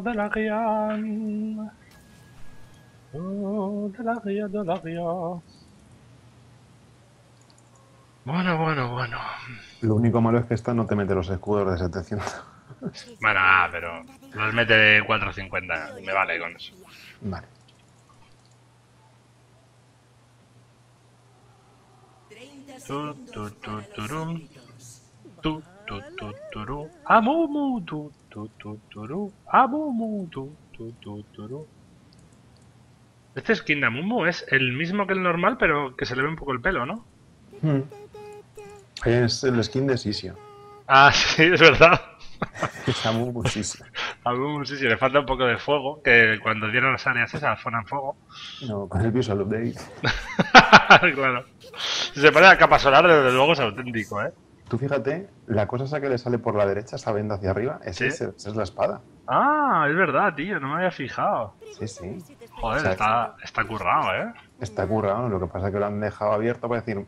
de la guía. Oh, de la guía, de la guía. Bueno, bueno, bueno. Lo único malo es que esta no te mete los escudos de 700. Bueno, ah, pero los mete de 450. Me vale con eso. Vale. Tu, tu, tu, turum. Tu, tu, tu, turu. Amumu, tu, tu, tu, turu. Amumu, tu, tu, tu, turu. Este skin de Amumu es el mismo que el normal, pero que se le ve un poco el pelo, ¿no? Hmm. Es el skin de Sisio. Ah, sí, es verdad. Está muy buenísimo. A Amumu sí, sí, le falta un poco de fuego, que cuando dieron las áreas esas fueran fuego. No, con el visual update. claro. Si se pone la capa solar, desde luego es auténtico, ¿eh? Tú fíjate, la cosa esa que le sale por la derecha, esa venda hacia arriba, esa, Sí. es, esa es la espada. Ah, es verdad, tío, no me había fijado. Sí, sí. Joder, O sea, está, está currado, ¿eh? Está currado, lo que pasa es que lo han dejado abierto para decir.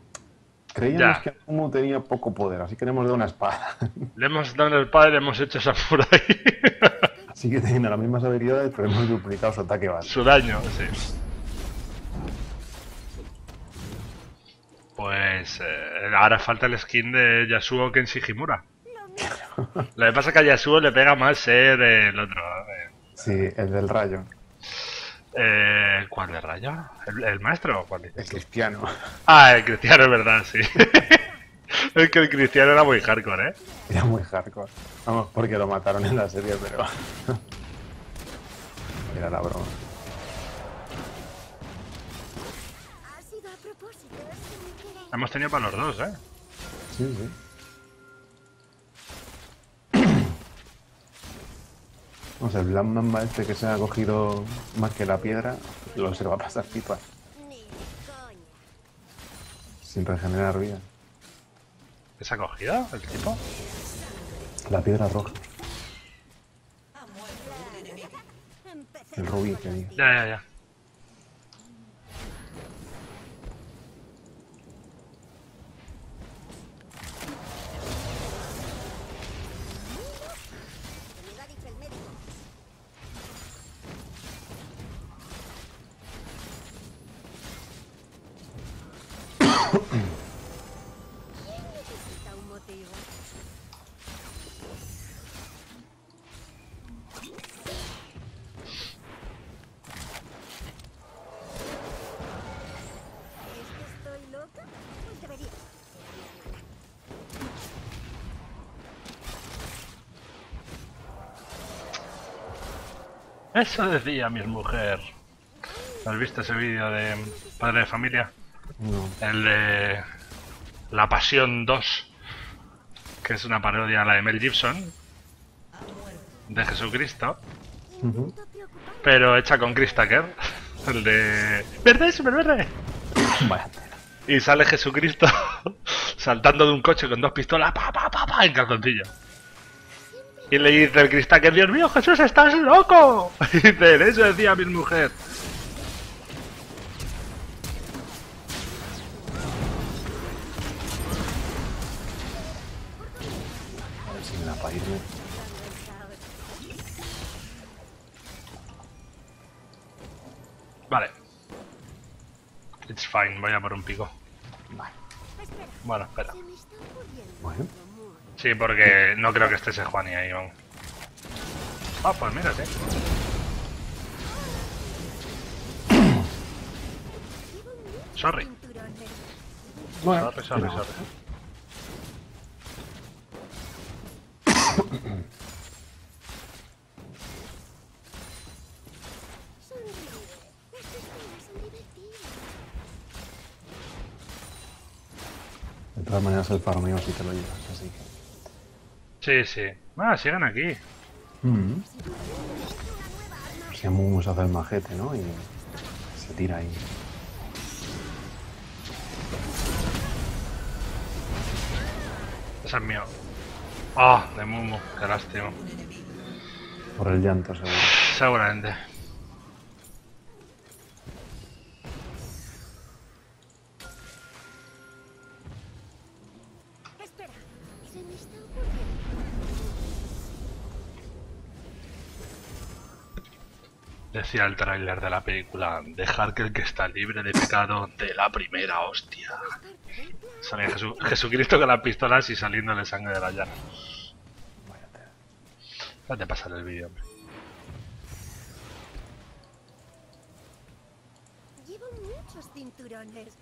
Creíamos Ya. que Amumu tenía poco poder, así que le hemos dado una espada. Le hemos dado el padre, le hemos hecho samurai. Así que tiene las mismas habilidades, pero hemos duplicado su ataque base. Su daño, sí. Pues eh, ahora falta el skin de Yasuo Kenshi Himura. Lo que pasa es que a Yasuo le pega más ser el otro. eh, Sí, el del rayo, Eh, ¿Cuál de rayo? ¿El, el maestro o cuál el cristiano. Ah, el cristiano, es verdad, sí. es que el cristiano era muy hardcore, ¿eh? Era muy hardcore. Vamos, porque lo mataron en la serie, pero. Era la broma. Hemos tenido para los dos, ¿eh? Sí, sí. O sea, el Black Mamba este que se ha cogido más que la piedra, lo se lo va a pasar pipa, sin regenerar vida. ¿Esa cogida, el tipo? La piedra roja, el rubí que diga. Ya, ya, ya. Eso decía mi mujer. ¿Has visto ese vídeo de Padre de Familia? No. El de La Pasión 2, que es una parodia a la de Mel Gibson, de Jesucristo, pero hecha con Chris Tucker, el de... ¡Verde, super verde! Y sale Jesucristo saltando de un coche con dos pistolas, pa, pa, pa, pa, en calzoncillo. Y le dice el Chris Tucker, Dios mío, Jesús, estás loco. Y dice, eso decía mi mujer. A ver si me irme. Vale. It's fine, voy a por un pico. Vale. Bueno, espera. Bueno. Sí, porque no creo que esté ese Juan y ahí, vamos. Ah, pues mira, sí. Sorry, Bueno, sorry, sorry, sorry. De todas maneras, el farmeo sí te lo llevas, así que. Sí, sí. Ah, sigan aquí. Mm. Si Amumu se hace el majete, ¿no? Y se tira ahí. Ese es mío. Ah, de Mumu, qué lástima. Por el llanto, seguro. Seguramente. Decía el tráiler de la película, dejar que que está libre de pecado de la primera hostia. Salía Jesu- Jesucristo con las pistolas y saliéndole sangre de la llana. Pasar el vídeo, hombre. Llevo muchos cinturones.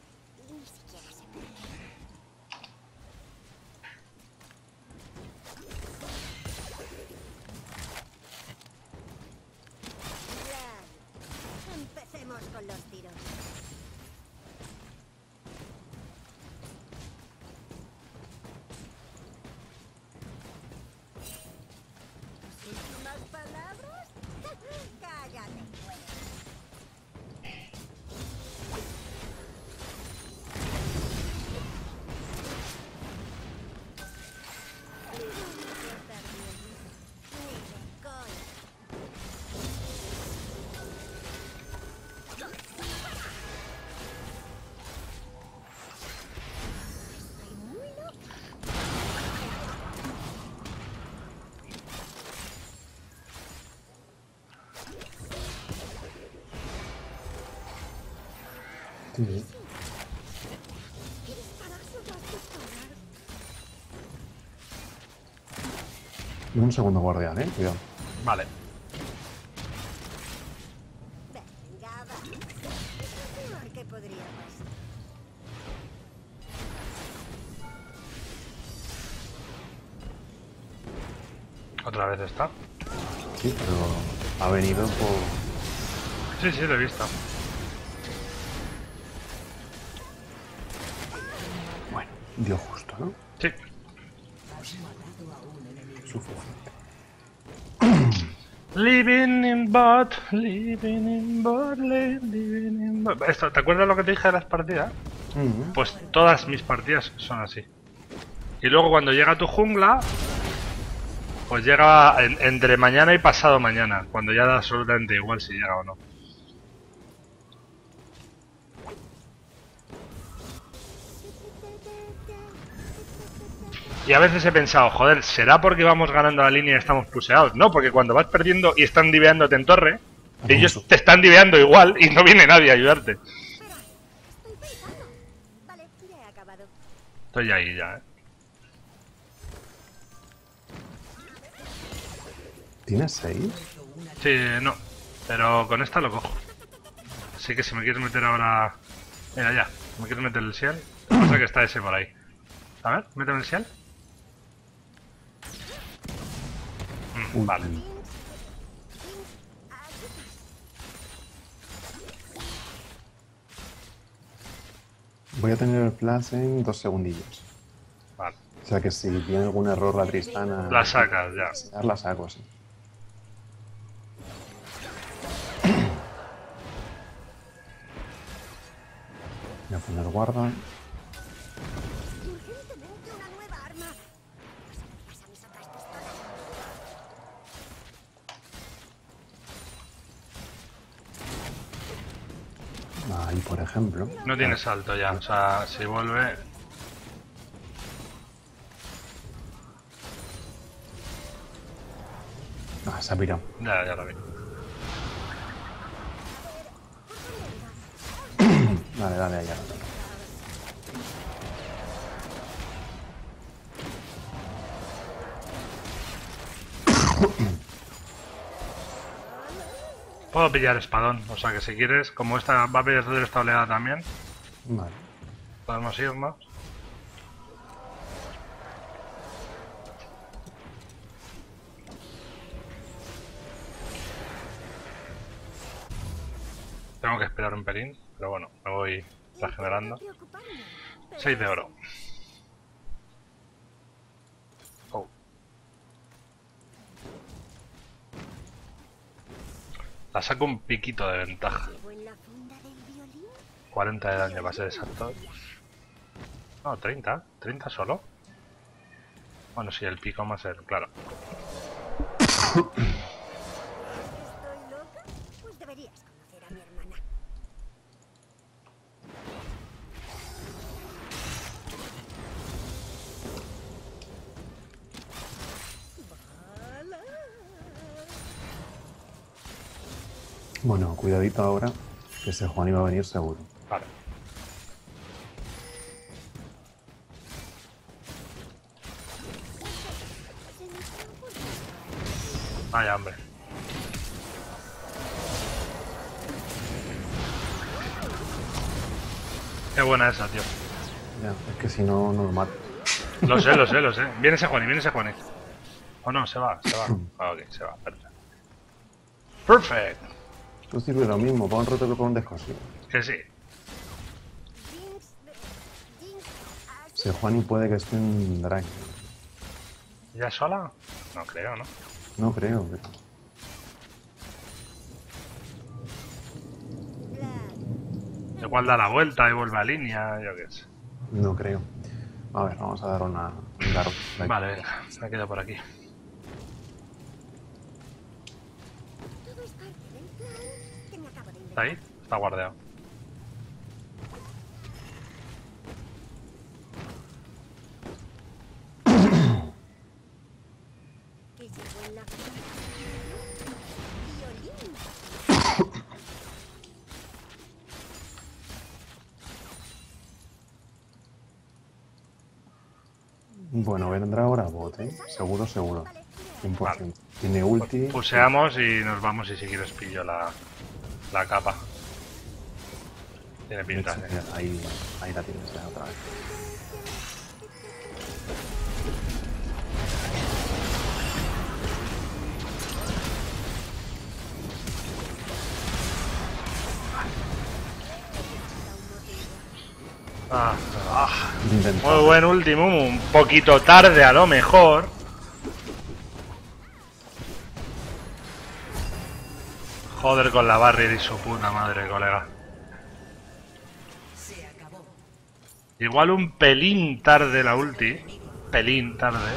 Un segundo guardián, eh. Cuidado. Vale. Otra vez está. Sí, pero ha venido por. Sí, sí, lo he visto. Dio justo, ¿no? Sí. Suficiente. Living in bot, living in bot, living in bot. Esto, ¿Te acuerdas lo que te dije de las partidas? Mm, Pues todas mis partidas son así. Y luego cuando llega tu jungla, pues llega en- entre mañana y pasado mañana, cuando ya da absolutamente igual si llega o no. Y a veces he pensado, joder, ¿será porque vamos ganando la línea y estamos puseados? No, porque cuando vas perdiendo y están diveándote en torre, ellos te están diveando igual y no viene nadie a ayudarte. Estoy ahí ya, ¿eh? ¿Tienes seis? Sí, no. Pero con esta lo cojo. Así que si me quieres meter ahora... Mira, ya. ¿Me quieres meter el Ciel? Pasa que está ese por ahí. A ver, méteme el Ciel. Mm, Uy, vale. Jinx, aquí Voy a tener el flash en dos segundillos. Vale. O sea que si tiene algún error la Tristana. La sacas, ya. ya La saco, sí. Voy a poner guarda. Por ejemplo. No tiene salto ya. O sea, si vuelve... Ah, se ha pirado. Ya, ya lo vi. Dale, dale, allá. Puedo pillar espadón. O sea que si quieres, como esta va a perder esta oleada también, Vale. podemos irnos. Tengo que esperar un pelín, pero bueno, me voy regenerando. Preocuparme, pero 6 de oro. La saco un piquito de ventaja. ¿Llevo en la funda del violín? 40 de daño va a ser exacto. No, 30. 30 solo. Bueno, sí, el pico a ser, claro. Bueno, cuidadito ahora, que ese Juan iba a venir seguro. Vale. Vaya hombre. Qué buena esa, tío. Ya, es que si no, no lo mato. Lo sé, lo sé, lo sé. Viene ese Juani, viene ese Juani. Oh no, se va, se va. Ah, ok, se va, perfecto. Perfect. Esto sirve lo mismo, para un roto que para un descosido. Que sí. Ese Juani puede que esté en drag. ¿Ya sola? No creo, ¿no? No creo, la- Igual da la vuelta y vuelve a línea, yo qué sé. No creo. A ver, vamos a dar una... un Vale, venga, me quedo por aquí. Todo es parte del plan que me acabo de ¿Está inventar. ahí? Está Violín. Bueno, vendrá ahora bot, ¿eh? Seguro, seguro. 100%. Tiene ulti. Puseamos y nos vamos y si quieres pillo la, la capa. Tiene pinta, hecho, ¿eh? ahí, ahí la tienes ya otra vez. Ah, ah. Muy buen último, un poquito tarde a lo mejor. Joder con la barrier y su puta madre, colega. Igual un pelín tarde la ulti. Pelín tarde.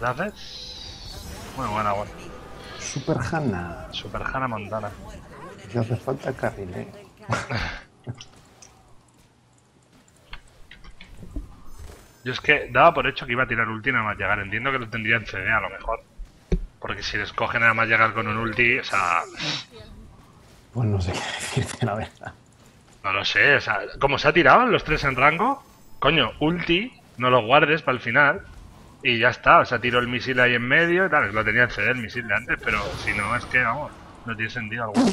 ¿La haces? Muy buena, buena. Super Hanna. Super Hannah Montana. Que hace falta carrilero. Yo es que daba por hecho que iba a tirar ulti nada más llegar. Entiendo que lo tendría en CD a lo mejor. Porque si les coge nada más llegar con un ulti, o sea, Pues no sé qué decirte, la verdad. no lo sé. O sea, como se ha tirado los tres en rango, coño, ulti, no lo guardes para el final. Y ya está, o sea, tiro el misil ahí en medio y tal. Lo tenía en CD el misil de antes, pero si no, es que, vamos, no tiene sentido alguno.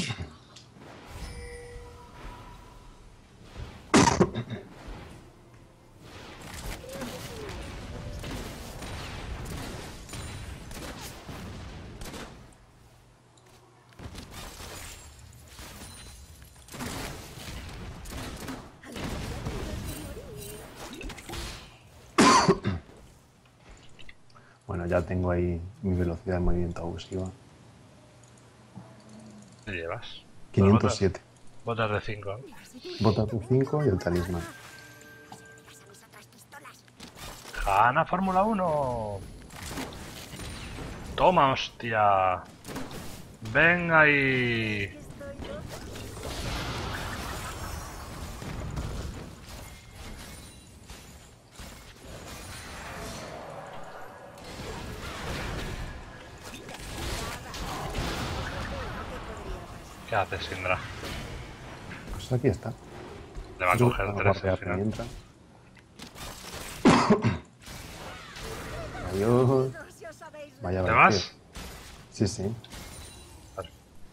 Bueno, ya tengo ahí mi velocidad de movimiento abusiva. ¿Qué llevas? 507. Botas de 5. Bota tu 5 y el talismán. Gana Fórmula 1. Toma, hostia. Ven ahí. ¿Qué haces, Sindra? Pues aquí está. Le va a Yo coger tres al final. Adiós. Vaya ¿Te vas? Sí, sí. Vale.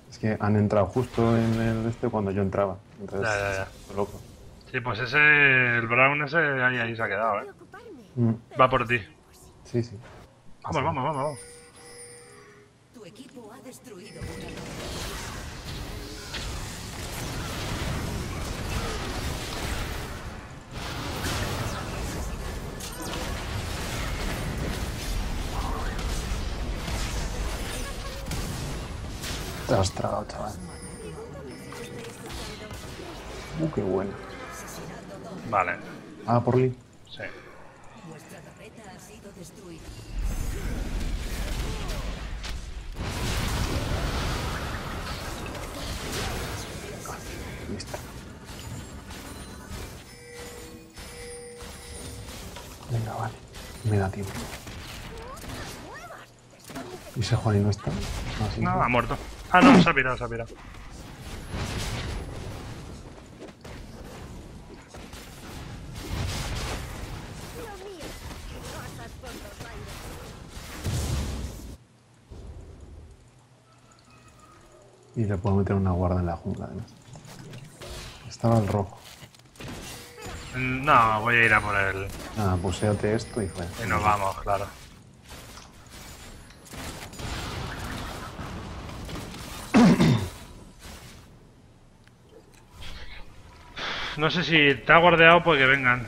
Es que han entrado justo en el este cuando yo entraba. Entonces, Ya, ya, ya. estoy loco. Sí, pues ese, el Brown ese, ahí, ahí se ha quedado, ¿eh? Mm, Va por ti. sí, sí. Vamos, vamos, vamos, vamos. Tu equipo ha destruido Te has tragado, chaval. Uh, qué bueno. Vale, Ah, por Lee. sí. Vuestra torreta ha sido destruida. Listo. Venga, vale. Me da tiempo. ¿Y ese Juan y no está? No, ha muerto. Ah, no, se ha pirado, se ha pirado. Y le puedo meter una guarda en la jungla, además. Estaba el rojo. No, voy a ir a por él. Nada, puséate esto y fuera. Y nos vamos, claro. No sé si te ha guardeado porque vengan.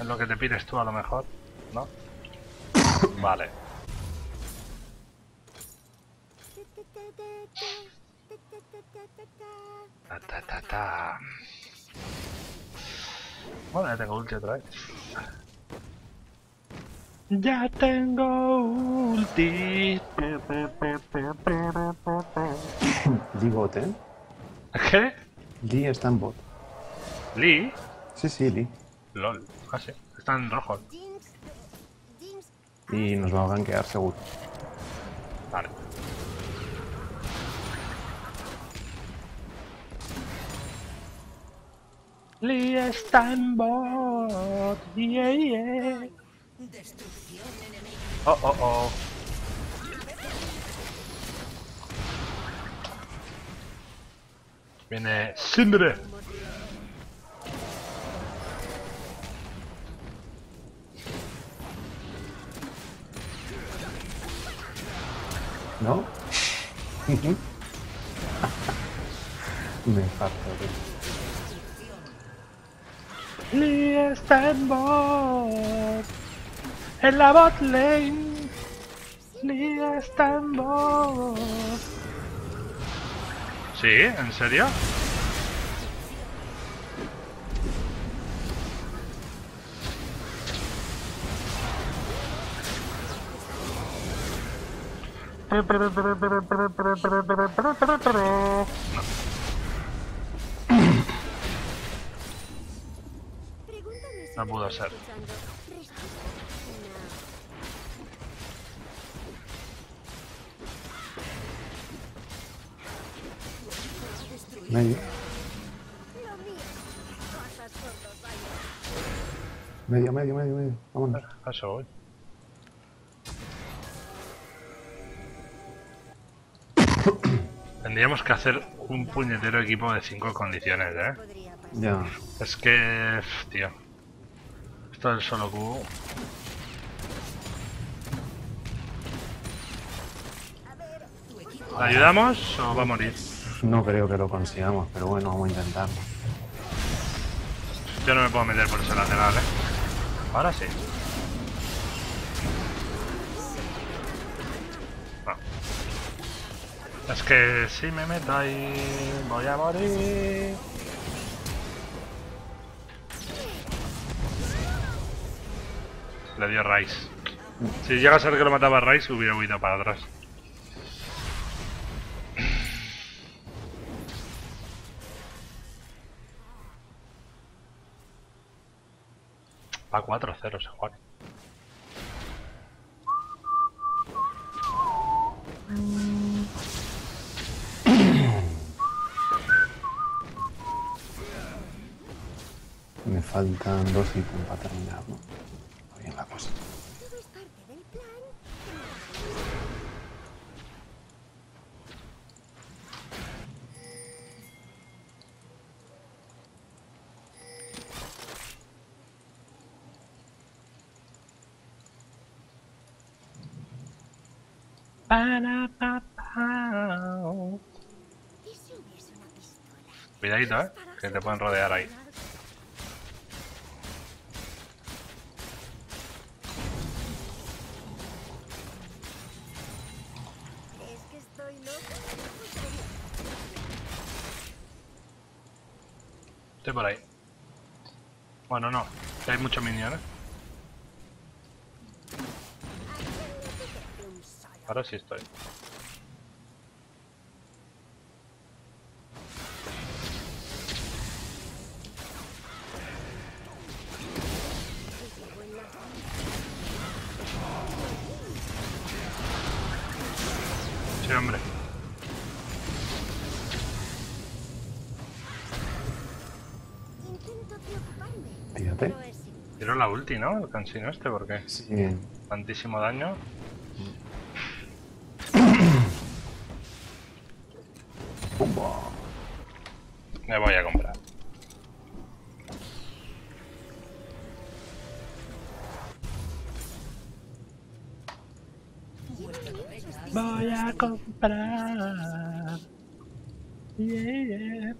Es lo que te pides tú a lo mejor, ¿no? Vale. Ta, ta, ta, ta. Bueno, ya tengo ulti otra vez. Ya tengo ulti. Bot, ¿eh? ¿Qué? Lee está en bot. Lee. Sí, sí, Lee. LOL. Sí. Están rojos. Y nos va a gankear seguro. Vale. Lee está en bot. Yeah, yeah. Oh, oh, oh. Viene Sindre. Me parto, tío. Lee está en bot. En la bot lane. Lee está en bot. ¿Sí? ¿En serio? No pudo ser. Medio, medio, medio, medio, medio. Vámonos. A Eso voy. Tendríamos que hacer un puñetero equipo de 5 condiciones, ¿eh? Ya. Es que... Tío. Esto del solo cubo... ¿Le ayudamos o va a morir? No creo que lo consigamos, pero bueno, vamos a intentarlo. Yo no me puedo meter por ese lateral, ¿eh? Ahora sí. Es que si me meto ahí voy a morir. Le dio Rice. Si llega a ser que lo mataba Rice, hubiera huido para atrás. Va 4-0 se juega. Me faltan dos ítems para terminar, ¿no? Está bien la cosa. Todo es parte del plan. ¿Y si hubiese una pistola? Cuidadito, eh, que te pueden rodear ahí. Por ahí. Bueno, no, que hay muchos solo. Ahora sí estoy. Ulti, ¿no? El cansino este, porque Sí. tantísimo daño. Pumba. Me voy a comprar. Voy a comprar. Yeah.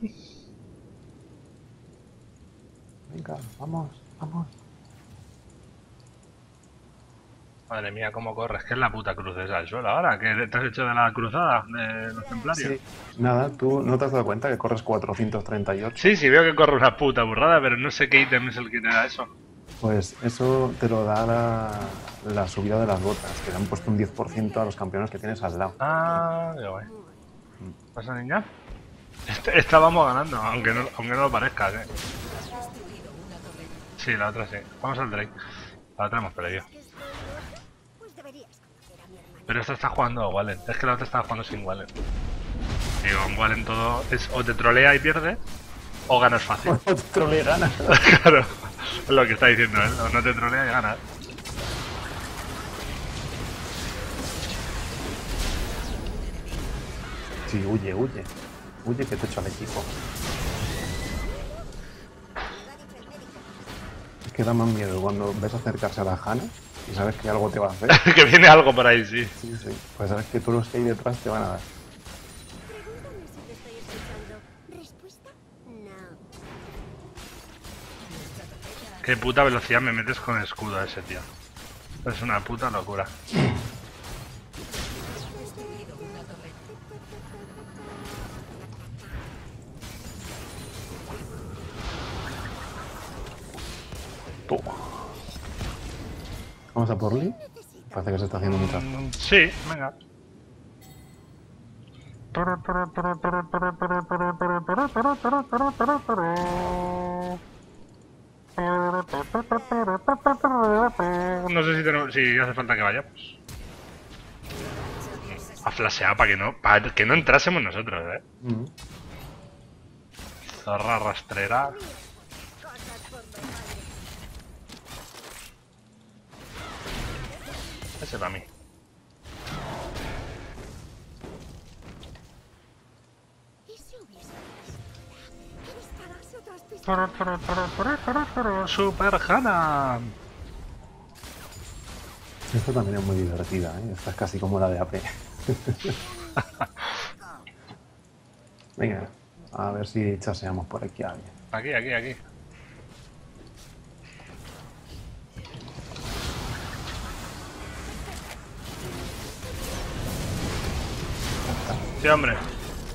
Venga, vamos, vamos. Madre mía, cómo corres. ¿Qué es la puta cruz esa del suelo ahora? ¿Qué te has hecho de la cruzada de los templarios? Sí. Nada, tú no te has dado cuenta que corres 438. Sí, sí, veo que corre una puta burrada, pero no sé qué ítem es el que te da eso. Pues eso te lo da la, la subida de las botas, que le han puesto un 10% a los campeones que tienes al lado. Ah, ya voy. ¿Pasa, niña? Est- Estábamos ganando, aunque no, aunque no lo parezca, ¿eh? Sí, la otra sí. Vamos al Drake. La otra hemos perdido. ¿Que estoy loca? Pues deberías conocer a mi hermana. Pero esta está jugando a Wallen. Es que la otra estaba jugando sin Wallen. Digo, en Wallen todo es o te trolea y pierde, o ganas fácil. Otro le gana. claro, es lo que está diciendo él. O no te trolea y ganas. Sí, huye, huye. Huye que te echo al equipo. Es que da más miedo cuando ves acercarse a la Hanna y sabes que algo te va a hacer. que viene algo por ahí, sí. Sí, sí. Pues sabes que todos los que hay detrás te van a dar. Qué puta velocidad me metes con escudo a ese tío. Es una puta locura. Toma. Vamos a por Lee. Parece que se está haciendo mucha. Mm, Sí, venga. No sé si, tenemos, si hace falta que vayamos. A flashear para que no, para que no entrásemos nosotros, eh. Mm. Zorra rastrera. Ese para mí. Super Hana. Esta también es muy divertida, ¿eh? Esta es casi como la de AP. Venga, a ver si chaseamos por aquí a alguien. Aquí, aquí, aquí. Hombre.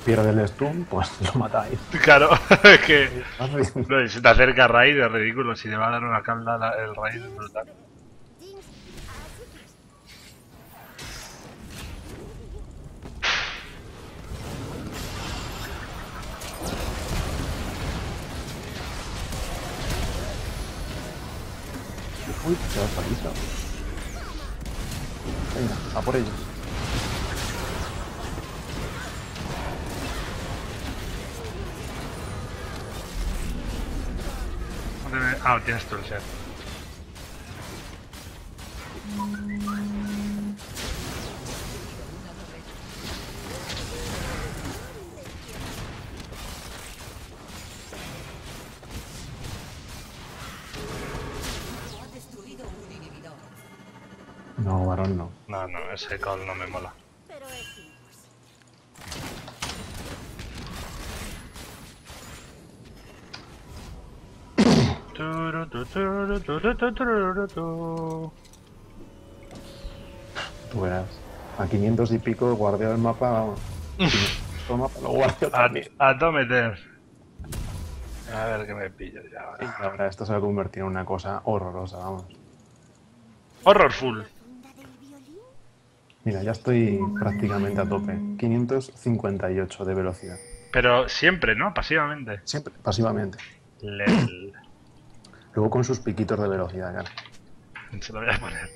Pierde el stun, pues lo matáis. Claro, es que no, se te acerca Raid, es ridículo. Si le va a dar una calda el Raid es brutal. Uy, se va salita. Venga, a por ello. ¿Dónde me- Ah, tienes tú el inhibidor. No, varón no. No, no, ese call no me mola. Pero es imposible. Turu, tu, turu, turu, tu, turu, tu. Tú verás. A 500 y pico guardeo el mapa, vamos. Todo el mapa lo guardeo también. a todo meter. A ver que me pillo ya. Ahora. esto se va a convertir en una cosa horrorosa, vamos. Horrorful. Mira, ya estoy prácticamente a tope. 558 de velocidad. Pero siempre, ¿no? Pasivamente. Siempre, pasivamente. Lel. Luego con sus piquitos de velocidad, claro. Se lo voy a poner.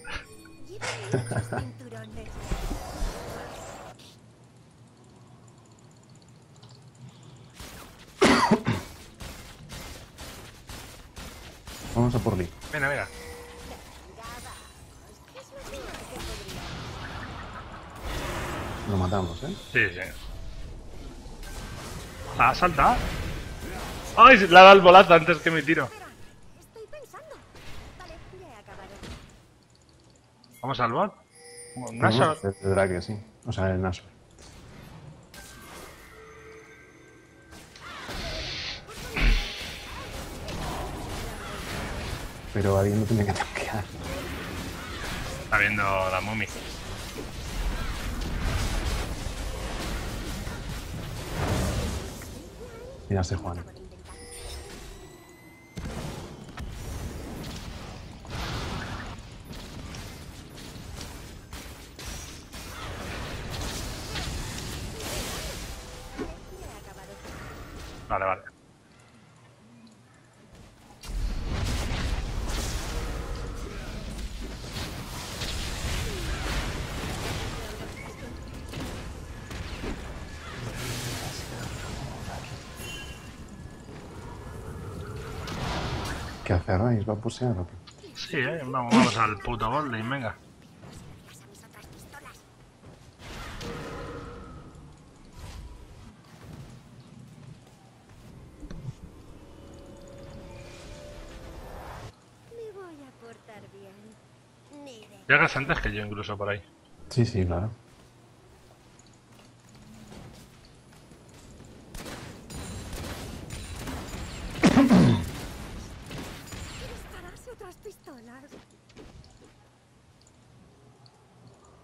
Vamos a por Lee. Mira, mira. Lo matamos, ¿eh? Sí, sí. Ah, salta. ¡Ay! Le ha dado el bolazo antes que me tiro. Vamos al bot. Hacer el Drake, sí. O sea, el Nashor. Pero alguien no tiene que tanquear. Está viendo la mommy. Mira este Juan. Vale, vale. ¿Qué hace? ¿Va a pusear o qué? Sí, eh. Vamos, vamos al puto Golding, venga. Antes que yo incluso por ahí. Sí, sí, claro.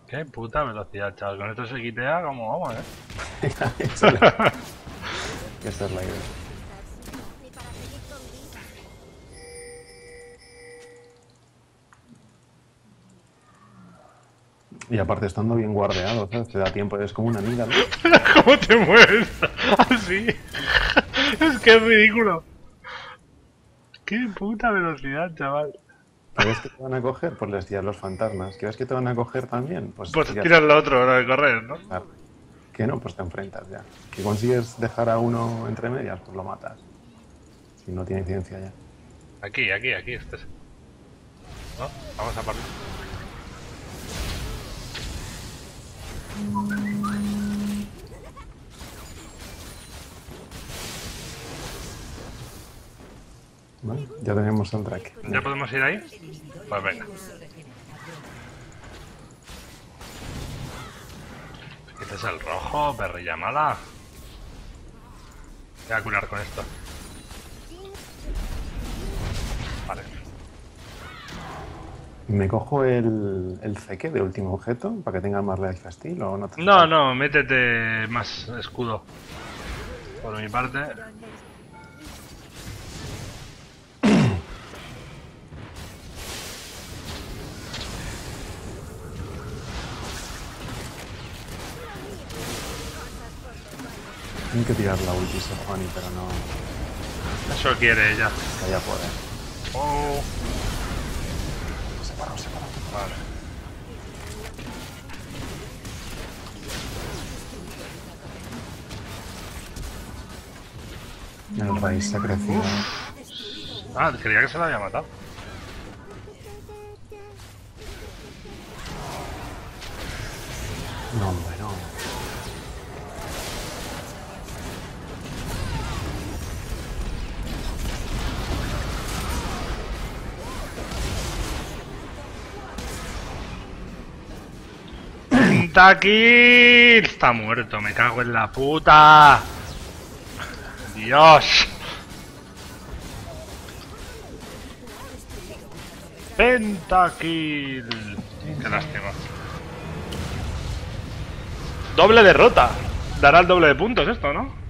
Qué puta velocidad, chaval. Con esto se quitea como vamos, eh. Esa es la idea. Y aparte estando bien guardeado, ¿sabes? Te da tiempo, es como una amiga, ¿no? ¿Cómo te mueves? Así. es que es ridículo. Qué puta velocidad, chaval. ¿Quieres que te van a coger? Pues les tiras los fantasmas. ¿Quieres que te van a coger también? Pues, Pues ya- tiras lo otro, lo de correr, ¿no? Claro. Que no, pues te enfrentas ya. Que consigues dejar a uno entre medias, pues lo matas. Si no tiene ciencia ya. Aquí, aquí, aquí, este es. ¿No? Vamos a partir. Ya tenemos el track. ¿Ya podemos ir ahí? Pues venga. Este es el rojo, perrilla mala. Voy a curar con esto. ¿Me cojo el, el ceque de último objeto para que tenga más life steal o no? te- No, no, métete más escudo. Por mi parte. Tengo que tirar la ulti Juani, pero no. Eso quiere ella. Que ya puede. Oh, raíz se ha crecido. Ah, creía que se lo había matado. No, hombre, no. Está muerto, me cago en la puta. Dios. Pentakill. Qué lástima. Doble derrota. Dará el doble de puntos esto, ¿no?